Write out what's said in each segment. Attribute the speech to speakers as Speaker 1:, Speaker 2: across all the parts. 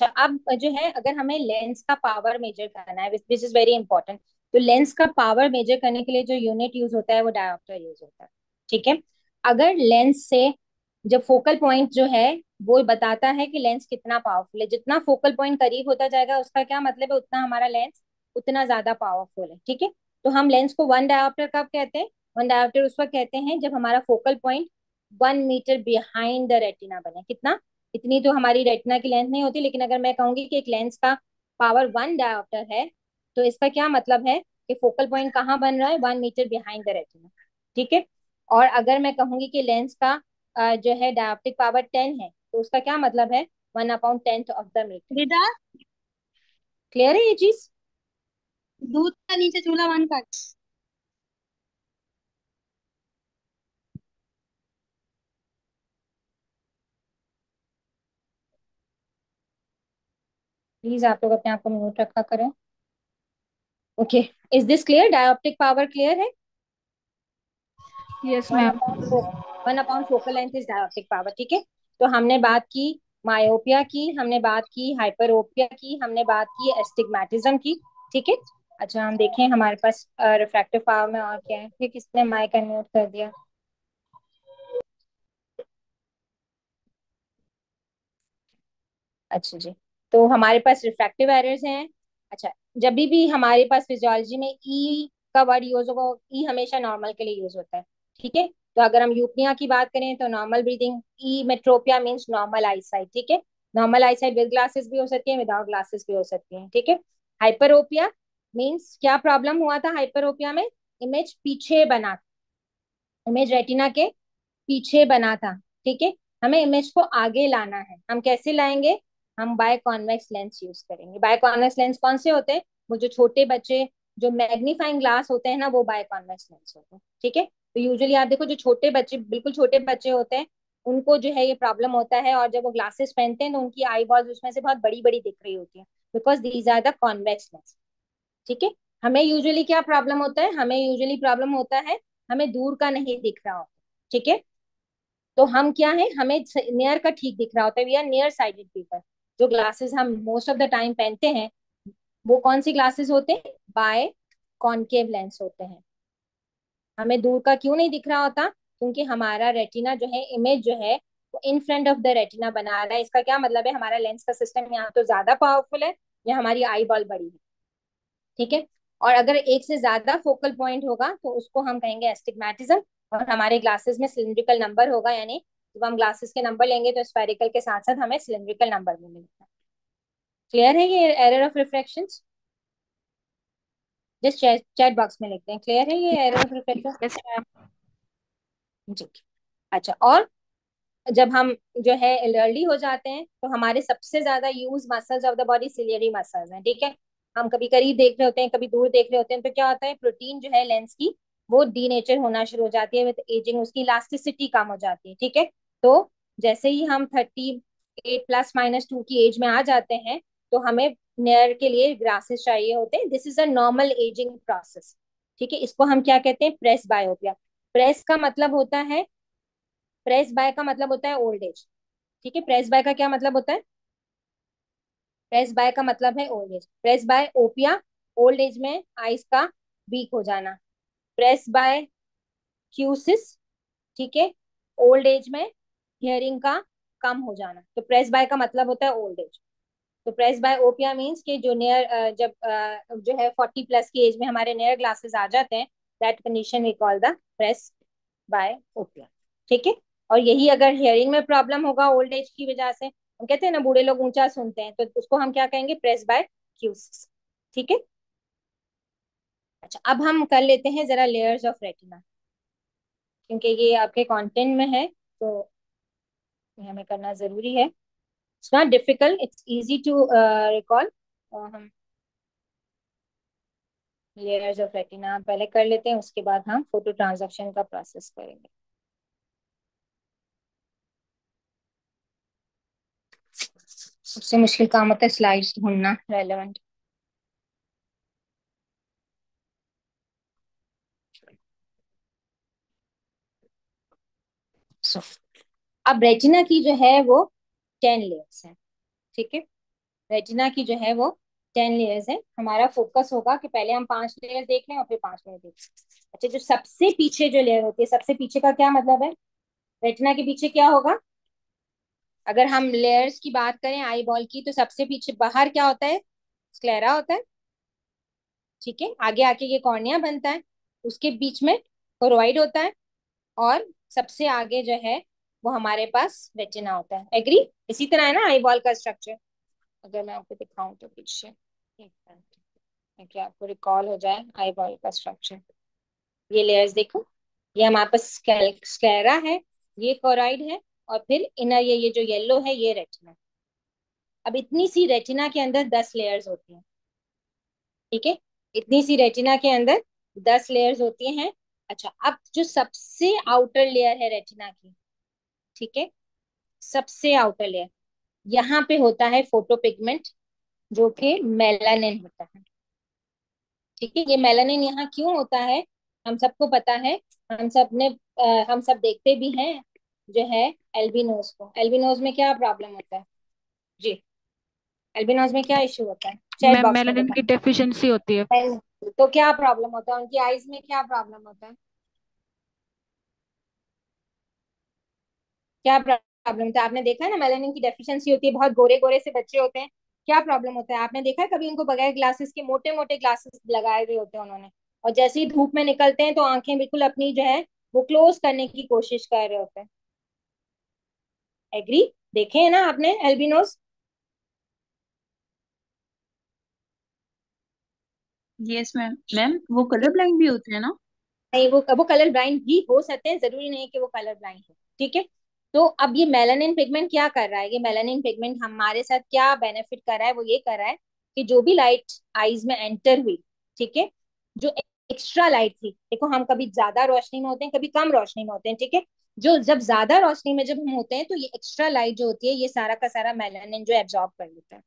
Speaker 1: अच्छा अब जो है, अगर हमें लेंस का पावर मेजर करना है दिस इज़ वेरी इंपॉर्टेंट तो लेंस का पावर मेजर करने के लिए जो यूनिट यूज़ होता है, वो डायोप्टर यूज़ होता है, ठीक है? अगर लेंस से जब फोकल पॉइंट जो है, वो बताता है कि लेंस कितना पावरफुल है, जितना फोकल पॉइंट करीब होता जाएगा, उसका क्या मतलब है? उतना हमारा लेंस उतना ज़्यादा पावरफुल है, ठीक है? तो हम लेंस को वन डायोप्टर कब कहते हैं? वन डायोप्टर उस वक्त कहते हैं जब हमारा focal point one meter behind the retina बने, कितना? इतनी तो हमारी रेटिना की लेंथ नहीं होती लेकिन अगर मैं कहूँगी कि एक लेंस का पावर वन डायोप्टर है तो इसका क्या मतलब है कि फोकल पॉइंट कहाँ बन रहा है? One meter behind the retina ठीक है? और अगर मैं कहूँगी कि लेंस का जो है डायोप्टिक पावर टेन है तो उसका क्या मतलब है? One upon tenth of the meter clear है ये चीज़?
Speaker 2: दूध का नीचे चूल्हा बंद कर।
Speaker 1: प्लीज़ आप लोग अपने आप को म्यूट रखा करें। Okay is this clear dioptric power clear है?
Speaker 2: Yes ma'am
Speaker 1: one upon focal length is dioptric power ठीक है? तो हमने बात की मायोपिया की हमने बात की हाइपरोपिया की हमने बात की एस्टिग्मेटिज्म की ठीक है? अच्छा हम देखें हमारे पास रिफ्रैक्टिव पावर में और क्या है? फिर किसने माइक अनम्यूट कर दिया। अच्छा जी। तो हमारे पास रिफ्रैक्टिव एरर्स हैं। अच्छा जब भी हमारे पास फिजियोलॉजी में ई का वर्ड यूज़ होगा ई हमेशा नॉर्मल के लिए यूज़ होता है, ठीक है? तो अगर हम यूपनिया की बात करें तो normal breathing emmetropia means normal eye sight ठीक है? Normal eye sight with glasses भी हो सकती है विदाउट ग्लासेस भी हो सकती है, ठीक है? हाइपरोपिया मीन्स क्या प्रॉब्लम हुआ था हाइपरोपिया में? इमेज पीछे बना इमेज रेटिना के पीछे बना था, ठीक है? हमें इमेज को आगे लाना है, हम कैसे लाएँगे? हम बाय कॉन्वेक्स लेंस यूज़ करेंगे। बाय कॉन्वेक्स लेंस कौन से होते हैं? वो जो छोटे बच्चे, जो मैग्नीफाइंग ग्लास होते हैं ना, वो बाय कॉन्वेक्स लेंस होते हैं, ठीक है? तो यूजुअली आप देखो, जो छोटे बच्चे, बिल्कुल छोटे बच्चे होते हैं, उनको जो है ये प्रॉब्लम होता है और जब वो ग्लासेस पहनते हैं तो उनकी आई बॉल्स उसमें से बहुत बड़ी बड़ी दिख रही होती है because these are the convex lens ठीक है? हमें यूजुअली क्या प्रॉब्लम होता है? हमें यूजुअली प्रॉब्लम होता है, हमें दूर का नहीं दिख रहा होता, ठीक है? तो हम क्या है? हमें नियर का ठीक दिख रहा होता है we are near sided people जो ग्लासेस हम मोस्ट ऑफ़ द टाइम पहनते हैं, वो कौन सी ग्लासेस होते हैं? बाय कॉनकेव लेंस होते हैं। हमें दूर का क्यों नहीं दिख रहा होता? क्योंकि हमारा रेटिना जो है इमेज जो है, वो in front of the retina बना रहा है। इसका क्या मतलब है? हमारा लेंस का सिस्टम यहाँ तो ज़्यादा पावरफुल है, या हमारी आई बॉल बड़ी है? ठीक है? और अगर एक से ज़्यादा फोकल पॉइंट होगा तो उसको हम कहेंगे एस्टिग्मेटिज्म और हमारे ग्लासेस में सिलिंड्रिकल नंबर होगा, यानी जब हम ग्लासेस के नंबर लेंगे तो स्पेरिकल के साथ साथ हमें सिलिंड्रिकल नंबर भी मिलेगा क्लियर है ये एरर ऑफ़ रिफ्लेक्शन जिस चैट बॉक्स में लिखते हैं। क्लियर है ये एरर ऑफ़ रिफ्लेक्शन जी। अच्छा और जब हम जो है एलर्ली हो जाते हैं तो हमारे सबसे ज़्यादा use muscles of the body ciliary muscles हैं ठीक है? हम कभी करीब देख रहे होते हैं कभी दूर देख रहे होते हैं तो क्या होता है? प्रोटीन जो है लेंस की वो डीनेचर होना शुरू हो जाती है विद एजिंग उसकी इलास्टिसिटी कम हो जाती है, ठीक है? तो जैसे ही हम thirty eight plus minus two की एज में आ जाते हैं तो हमें नेयर के लिए ग्रासेस चाहिए होते हैं। This is a normal ageing process ठीक है? इसको हम क्या कहते हैं? प्रेस बायोपिया प्रेस का मतलब होता है प्रेस बाय का मतलब होता है ओल्ड एज ठीक है? प्रेस बाय का क्या मतलब होता है? प्रेस बाय का मतलब है old age presbyopia old age में आइस का वीक हो जाना। प्रेस बाय क्यूसिस ठीक है? ओल्ड एज में हियरिंग का कम हो जाना। तो प्रेस बाय का मतलब होता है ओल्ड एज तो प्रेस बाय ओपिया मीन्स के जो नियर जब जो है फोर्टी प्लस की एज में हमारे नियर ग्लासेस आ जाते हैं that condition we call the presbyopia ठीक है? और यही अगर हियरिंग में प्रॉब्लम होगा ओल्ड एज की वजह से, हम कहते हैं ना, बूढ़े लोग ऊँचा सुनते हैं तो उसको हम क्या कहेंगे? प्रेस बाय क्यूसिस ठीक है? अच्छा अब हम कर लेते हैं जरा लेयर्स ऑफ़ रेटिना क्योंकि ये आपके कंटेंट में है तो हमें करना ज़रूरी है। It's not difficult it's easy to recall हम लेयर्स ऑफ़ रेटिना पहले कर लेते हैं, उसके बाद हम फ़ोटो ट्रांजेक्शन का प्रोसेस करेंगे। सबसे मुश्किल काम होता है स्लाइड्स ढूंढना रेलेवेंट सो अब रेटिना की जो है वो टेन लेयर्स है, ठीक है? रेटिना की जो है वो टेन लेयर्स है। हमारा फोकस होगा कि पहले हम पाँच लेयर देख लें और फिर पाँच लेयर देख लें। अच्छा जो सबसे पीछे जो लेयर होती है, सबसे पीछे का क्या मतलब है? रेटिना के पीछे क्या होगा? अगर हम लेयर्स की बात करें आई बॉल की तो सबसे पीछे बाहर क्या होता है? स्क्लेरा होता है। ठीक है? आगे आके ये कॉर्निया बनता है। उसके बीच में कोरोइड होता है और सबसे आगे जो है, वो हमारे पास रेटिना होता है। एग्री इसी तरह है ना आई बॉल का स्ट्रक्चर अगर मैं आपको दिखाऊँ तो पीछे आपको रिकॉल हो जाए आई बॉल का स्ट्रक्चर ये लेयर्स देखो। ये हमारे पास स्क्लेरा है, ये कोराइड है, और फिर इनर ये ये जो येलो है, ये रेटिना अब इतनी सी रेटिना के अंदर दस लेयर्स होती हैं। ठीक है? इतनी सी रेटिना के अंदर दस लेयर्स होती हैं। अच्छा अब जो सबसे आउटर लेयर है रेटिना की ठीक है? सबसे आउटर लेयर यहाँ पे होता है फ़ोटो पिगमेंट जो कि मेलानिन होता है। ठीक है ये मेलानिन यहाँ क्यों होता है? हम सबको पता है हम सबने आ, हम सब देखते भी हैं जो है एल्बिनोज को। एल्बिनोज में क्या प्रॉब्लम होता है? जी एल्बिनोज में क्या इश्यू होता है?
Speaker 3: मेलानिन की डेफिशिएंसी होती है।
Speaker 1: तो क्या प्रॉब्लम होता है? उनकी आईज में क्या प्रॉब्लम होता है? क्या प्रॉब्लम होता है? आपने देखा है ना मेलानिन की डेफिशिएंसी होती है, बहुत गोरे गोरे से बच्चे होते हैं। क्या प्रॉब्लम होता है? आपने देखा है कभी उनको बगैर ग्लासेस के मोटे मोटे ग्लासेस लगाए हुए होते हैं उन्होंने? और जैसे ही धूप में निकलते हैं तो आँखें बिल्कुल अपनी जो है, वो क्लोज करने की कोशिश कर रहे होते हैं। एग्री देखे है ना आपने एल्बिनोस
Speaker 3: यस मैम मैम वो कलर ब्लाइंड भी होते हैं ना?
Speaker 1: नहीं, वो वो कलर ब्लाइंड भी हो सकते हैं, ज़रूरी नहीं कि वो कलर ब्लाइंड हो, ठीक है? तो अब ये मेलानिन पिगमेंट क्या कर रहा है? ये मेलानिन पिगमेंट हमारे साथ क्या बेनिफिट कर रहा है? वो ये कर रहा है कि जो भी लाइट आईज में एंटर हुई, ठीक है? जो एक्स्ट्रा लाइट थी, देखो हम कभी ज़्यादा रोशनी में होते हैं, कभी कम रोशनी में होते हैं, ठीक है? जो जब ज़्यादा रोशनी में जब हम होते हैं तो ये एक्स्ट्रा लाइट जो होती है, ये सारा का सारा मेलानिन जो एब्जॉर्ब कर लेता है।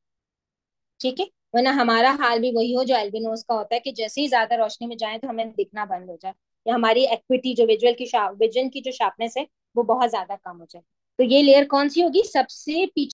Speaker 1: ठीक है? वरना हमारा हाल भी वही हो जो एल्बिनोज का होता है कि जैसे ही ज़्यादा रोशनी में जाए तो हमें दिखना बंद हो जाए। या हमारी एक्विटी जो विजुअल की विजन की जो शार्पनेस है, वो बहुत ज़्यादा कम हो जाए। तो ये लेयर कौन सी होगी? सबसे पीछे